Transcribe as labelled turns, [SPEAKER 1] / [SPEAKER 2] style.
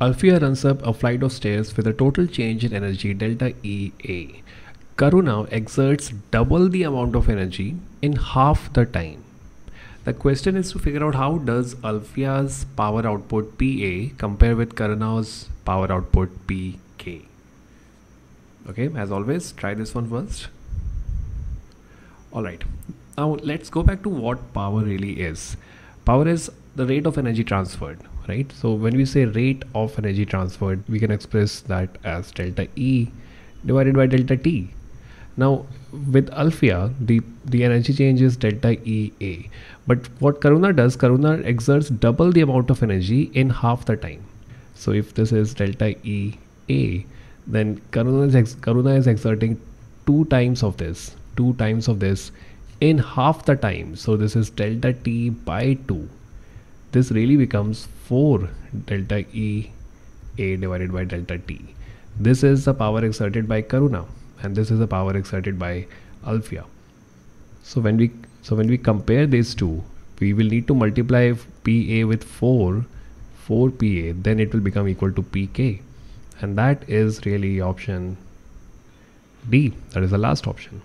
[SPEAKER 1] Alfia runs up a flight of stairs with a total change in energy delta EA. Karuna exerts double the amount of energy in half the time. The question is to figure out how does Alfia's power output PA compare with Karuna's power output PK. Okay, as always, try this one first. Alright, now let's go back to what power really is. Power is the rate of energy transferred right? So when we say rate of energy transferred we can express that as delta E divided by delta T. Now with Alfia the the energy change is delta EA but what Karuna does Karuna exerts double the amount of energy in half the time. So if this is delta EA then Karuna is, Karuna is exerting two times of this two times of this in half the time. So this is delta T by 2 this really becomes 4 delta E A divided by delta T. This is the power exerted by Karuna and this is the power exerted by Alfia. So when we so when we compare these two, we will need to multiply PA with 4, 4 PA, then it will become equal to PK. And that is really option D. That is the last option.